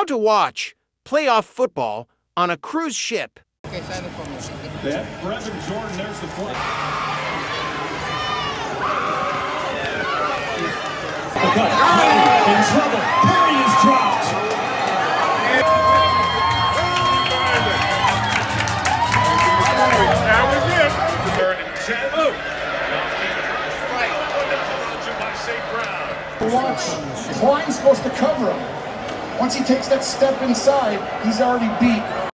about to watch playoff football on a cruise ship. Okay, sign it for me. That Brevin Jordan, there's the play. In trouble. Perry is dropped. That was it. Third and ten. Oh. Watch. Klein's supposed to cover him. Once he takes that step inside, he's already beat.